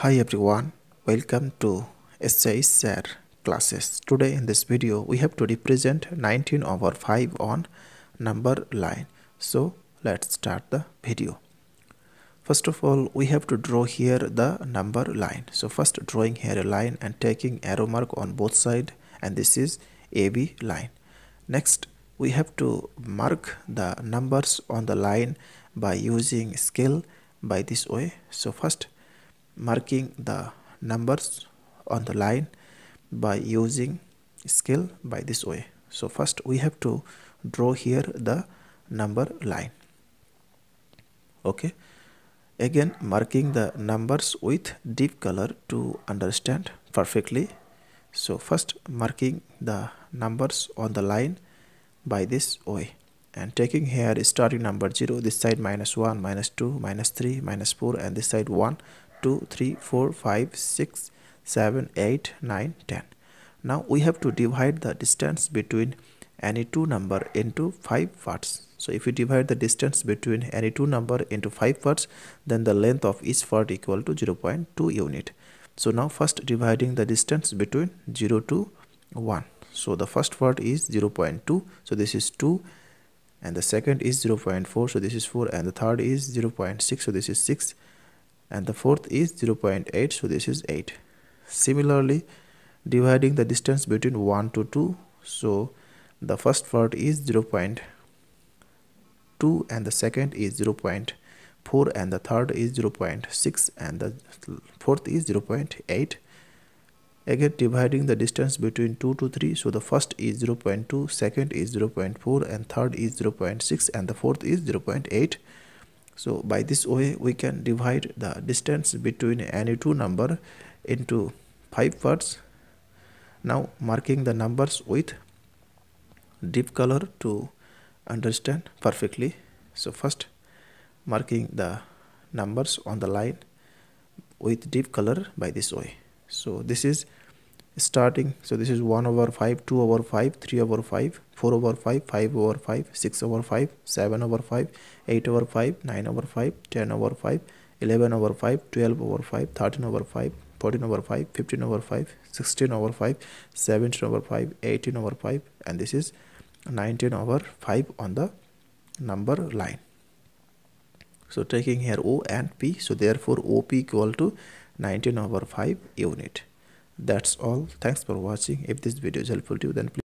Hi everyone, welcome to SI classes. Today in this video we have to represent 19 over 5 on number line. So let's start the video. First of all we have to draw here the number line. So first drawing here a line and taking arrow mark on both side and this is AB line. Next we have to mark the numbers on the line by using scale by this way. So first marking the numbers on the line by using scale by this way. So first we have to draw here the number line. Okay. Again marking the numbers with deep color to understand perfectly. So first marking the numbers on the line by this way. And taking here starting number 0 this side minus 1 minus 2 minus 3 minus 4 and this side 1 2 3 4 5 6 7 8 9 10 now we have to divide the distance between any two number into five parts. So if you divide the distance between any two number into five parts then the length of each part equal to 0.2 unit. So now first dividing the distance between 0 to 1 so the first part is 0.2 so this is 2 and the second is 0.4 so this is 4 and the third is 0.6 so this is 6 and the fourth is 0.8 so this is 8 similarly dividing the distance between 1 to 2 so the first part is 0.2 and the second is 0.4 and the third is 0.6 and the fourth is 0.8 again dividing the distance between 2 to 3 so the first is 0.2 second is 0.4 and third is 0.6 and the fourth is 0.8 so by this way we can divide the distance between any two number into five parts. Now marking the numbers with deep color to understand perfectly. So first marking the numbers on the line with deep color by this way. So this is starting so this is 1 over 5 2 over 5 3 over 5 4 over 5 5 over 5 6 over 5 7 over 5 8 over 5 9 over 5 10 over 5 11 over 5 12 over 5 13 over 5 14 over 5 15 over 5 16 over 5 17 over 5 18 over 5 and this is 19 over 5 on the number line so taking here o and p so therefore op equal to 19 over 5 unit that's all. Thanks for watching. If this video is helpful to you then please